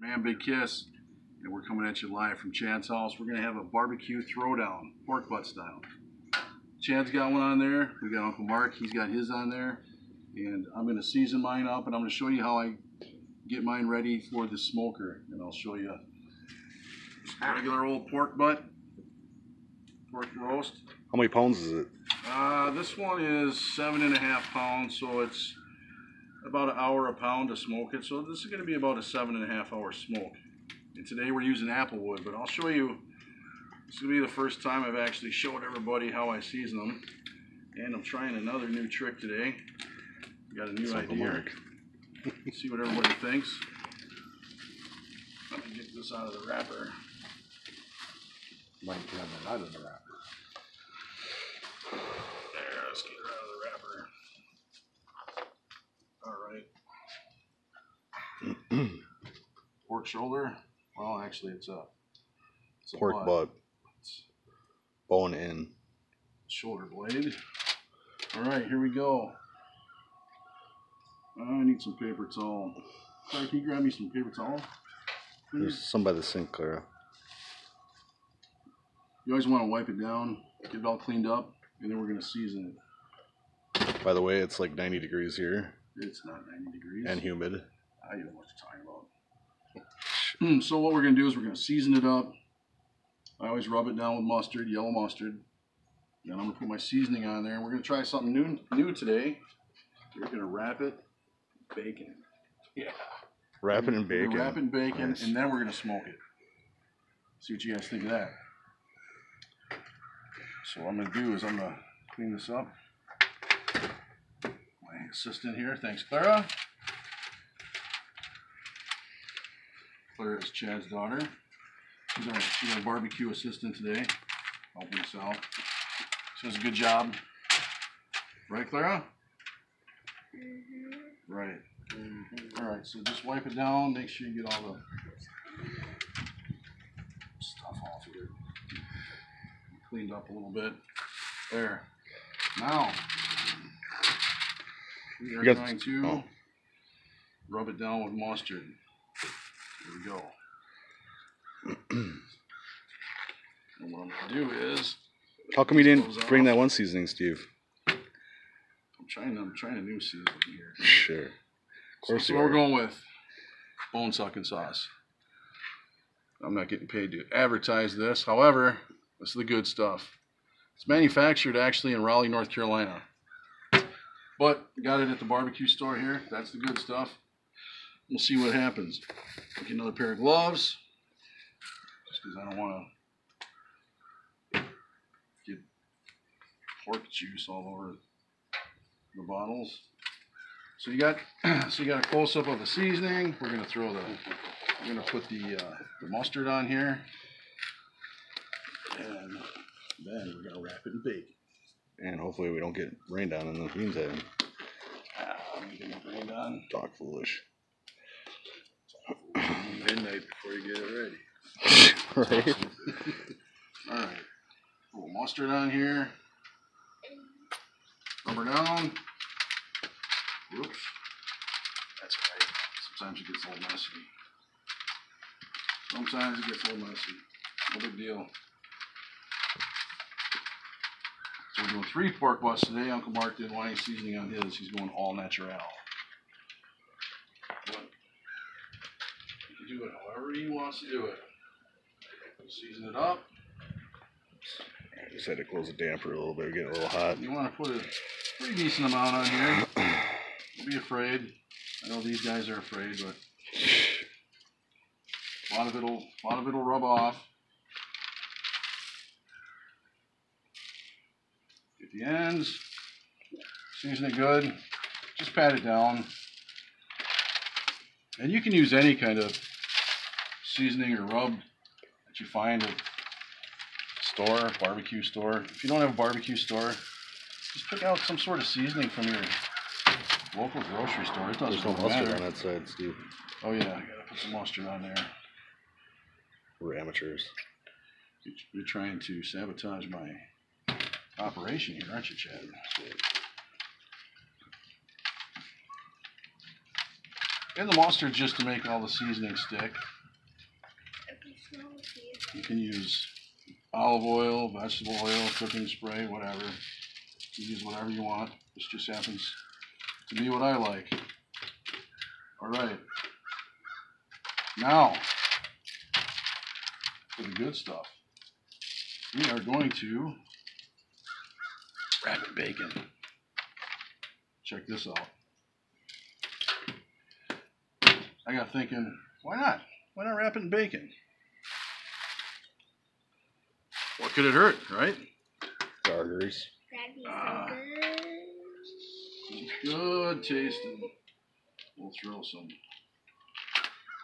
Man, big kiss. And we're coming at you live from Chad's house. We're gonna have a barbecue throwdown, pork butt style. Chad's got one on there. We got Uncle Mark. He's got his on there. And I'm gonna season mine up, and I'm gonna show you how I get mine ready for the smoker. And I'll show you regular old pork butt, pork roast. How many pounds is it? Uh, this one is seven and a half pounds, so it's about an hour a pound to smoke it. So this is going to be about a seven and a half hour smoke. And today we're using applewood, but I'll show you. This will be the first time I've actually showed everybody how I season them. And I'm trying another new trick today. Got a new idea. See what everybody thinks. Let me get this out of the wrapper. Might have it out of the wrapper. There, let's get her out of the wrapper. All right. Pork shoulder. Well, actually, it's a, it's a Pork butt, It's bone in. shoulder blade. All right, here we go. I need some paper towel. Sorry, can you grab me some paper towel? There's some by the sink, Clara. You always want to wipe it down, get it all cleaned up, and then we're gonna season it. By the way, it's like 90 degrees here It's not 90 degrees. and humid. I don't know what you're talking about. Hmm, so what we're gonna do is we're gonna season it up. I always rub it down with mustard, yellow mustard. Then I'm gonna put my seasoning on there, and we're gonna try something new new today. We're gonna wrap it, bacon. Yeah. Wrap it in We're bacon. gonna wrap it in bacon, Nice. and then we're gonna smoke it. See what you guys think of that. So what I'm gonna do is I'm gonna clean this up. My assistant here, thanks Clara. Clara is Chad's daughter. She's our, she's our barbecue assistant today, helping us out. She does a good job. Right, Clara? Mhm. Right. Mhm. All right, so just wipe it down. Make sure you get all the stuff off of it. Cleaned up a little bit. There. Now we are going to oh. rub it down with mustard. Here we go. and what I'm gonna do is How come you didn't bring that one seasoning, Steve? I'm trying. I'm trying a new seasoning here. Sure. Of course so what we're going with bone sucking sauce. I'm not getting paid to advertise this. However, this is the good stuff. It's manufactured actually in Raleigh, North Carolina. But got it at the barbecue store here. That's the good stuff. We'll see what happens. Get another pair of gloves. Just because I don't want to get pork juice all over the bottles. So you got so you got a close up of the seasoning. We're gonna throw the we're gonna put the uh, the mustard on here, and then we're gonna wrap it in bacon. And hopefully we don't get rained on in the meantime. Ah, getting it rained on. Talk foolish. Midnight before you get it ready. right? All right, a little mustard on here. Rubber down. Whoops. That's right. Sometimes it gets a little messy. Sometimes it gets a little messy. No big deal. So we're doing three pork butts today. Uncle Mark want any seasoning on his. He's going all natural. But you can do it however he wants to do it. Season it up. I just had to close the damper a little bit, get a little hot. You want to put a pretty decent amount on here. Don't be afraid. I know these guys are afraid, but a lot of it'll, a lot of it'll rub off. Get the ends. Season it good. Just pat it down. And you can use any kind of seasoning or rub that you find at store, barbecue store. If you don't have a barbecue store, just pick out some sort of seasoning from your local grocery store. It doesn't There's no really mustard matter. on that side, Steve. Oh yeah, I gotta put some mustard on there. We're amateurs. You- You're trying to sabotage my operation here, aren't you, Chad? And the mustard just to make all the seasoning stick. You can use olive oil, vegetable oil, cooking spray, whatever. You use whatever you want. This just happens to be what I like. All right. Now, for the good stuff, we are going to wrap it bacon. Check this out. I got thinking, why not? Why not wrap it in bacon? What could it hurt, right? Garters. That'd be so Ah. good. Good tasting. We'll throw some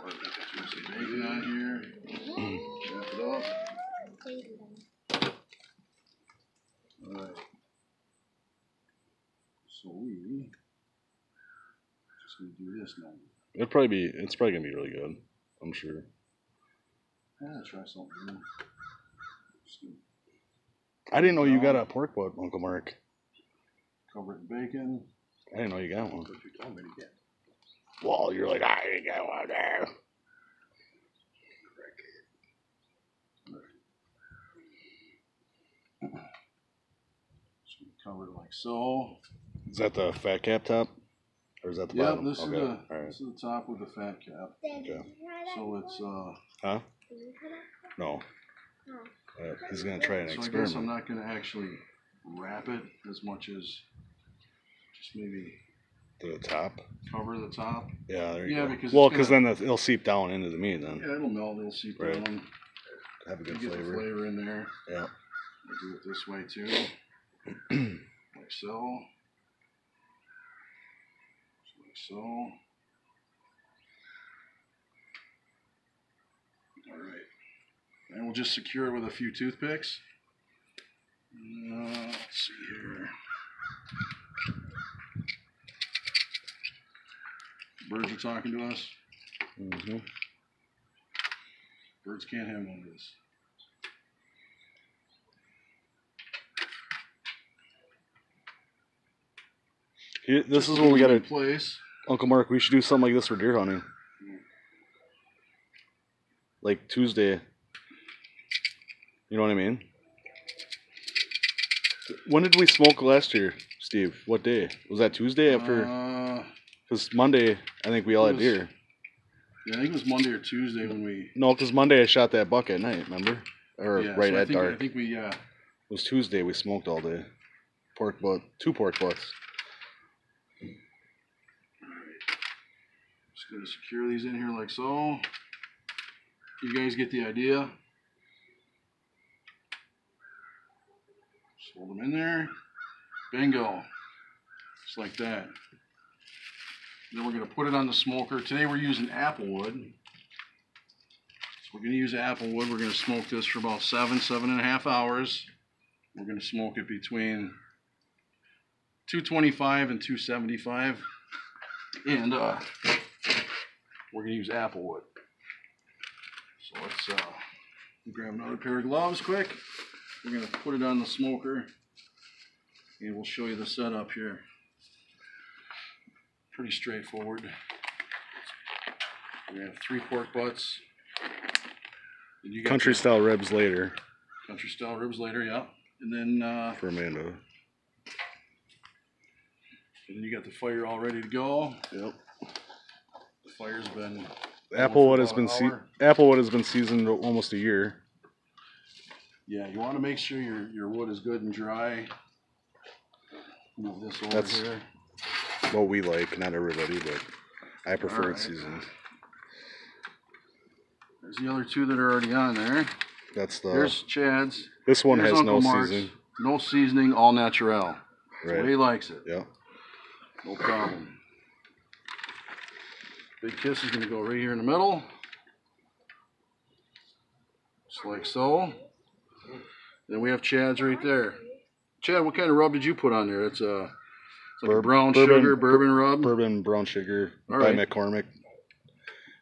what, bacon on here. Wrap it up. Alright. So we just gonna do this now. It'd probably be. It's probably gonna be really good. I'm sure. Yeah, try something new. Just gonna I didn't know you got a pork butt, Uncle Mark. cover it in bacon. I didn't know you got one. What you told me to get. Well, you're like, I ain't got one there. Just cover it like so. Is that the fat cap top, or is that the Yeah, bottom? this is the All right. this is the top with the fat cap. Daddy, Okay. can you try that? So it's uh Huh? Can you try that? No. Oh. Uh, he's gonna try an so I guess. I'm not gonna actually wrap it as much as just maybe to the top. cover the top. Yeah, there you Yeah, go. because well, because then the, it'll seep down into the meat. Then Yeah, it'll melt, it'll seep Right. down. have a You good get the flavor. flavor in there. Yeah. I'll do it this way too. like so. Like so. Alright. And we'll just secure it with a few toothpicks. Uh, let's see here. Birds are talking to us. hmm Birds can't handle this. this is what we got in to place. Uncle Mark. We should do something like this for deer hunting. Like Tuesday. You know what I mean? When did we smoke last year, Steve? What day? Was that Tuesday after? Uh, Because Monday, I think we all had was- deer. yeah, I think it was Monday or Tuesday when we. No, because Monday I shot that buck at night. Remember? Or yeah, right so I at think, dark. I think we. Uh, It was Tuesday. We smoked all day. Pork butt, two pork butts. just gonna secure these in here like so. You guys get the idea. Just hold them in there. Bingo. Just like that. Then we're gonna put it on the smoker. Today we're using applewood. So we're gonna use applewood. We're gonna smoke this for about seven, seven and a half hours. We're gonna smoke it between 225 and 275. And uh, we're gonna use applewood. So let's uh, grab another pair of gloves quick. We're gonna put it on the smoker, and we'll show you the setup here. Pretty straightforward. We're gonna have three pork butts. And you got Country style ribs later country style ribs later, yeah. And then uh, for Amanda. and then you got the fire all ready to go. Yep. The fire's been Applewood has been Applewood has been seasoned almost a year. Yeah, you want to make sure your, your wood is good and dry. Move this over That's- here. What we like, not everybody, but I prefer Alright. it seasoned. There's the other two that are already on there. That's the. Here's Chad's. this one Here's has Uncle no Mark's. seasoning. No seasoning, all natural. That's the way Right. he likes it. Yeah. No problem. Big kiss is going to go right here in the middle. Just like so. Then we have Chad's right there. Chad, what kind of rub did you put on there? It's a, it's like a brown bourbon- sugar bourbon rub. Bourbon brown sugar All by right. McCormick.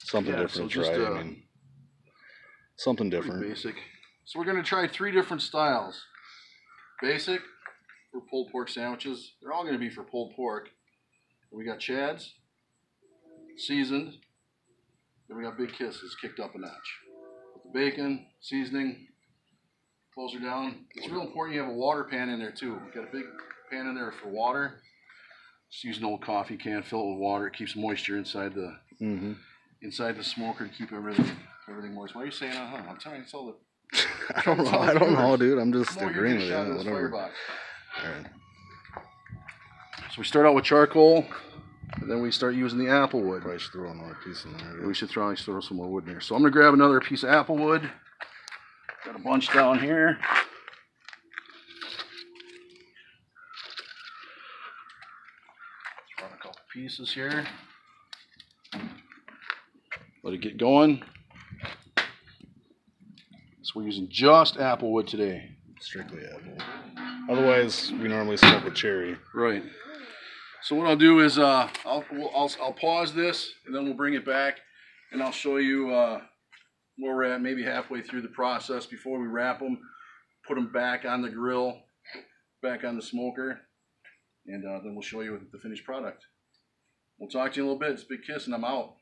Something Yeah, different so to try. uh, I mean, something different. basic. So we're gonna try three different styles. Basic for pulled pork sandwiches. They're all gonna be for pulled pork. We got Chad's. seasoned. Then we got Big Kisses kicked up a notch. With the bacon, seasoning, close her down. It's real important you have a water pan in there too. We've got a big pan in there for water. Just use an old coffee can, fill it with water. It keeps moisture inside the Mm-hmm. inside the smoker to keep everything everything moist. Why are you saying uh huh? I'm telling you, it's all the I don't know. I don't know, dude. I'm just you're agreeing with you. Whatever. All right. So we start out with charcoal, and then we start using the apple wood. Probably should throw another piece in there. We should throw, throw some more wood in there. So I'm gonna grab another piece of apple wood. Got a bunch down here. Throw in a couple pieces here. Let it get going. So we're using just apple wood today. Strictly apple. Otherwise, we normally smoke with cherry. Right. So what I'll do is uh, I'll, I'll I'll pause this and then we'll bring it back and I'll show you uh, where we're at, maybe halfway through the process before we wrap them, put them back on the grill, back on the smoker, and uh, then we'll show you the finished product. We'll talk to you in a little bit. It's a big kiss and I'm out.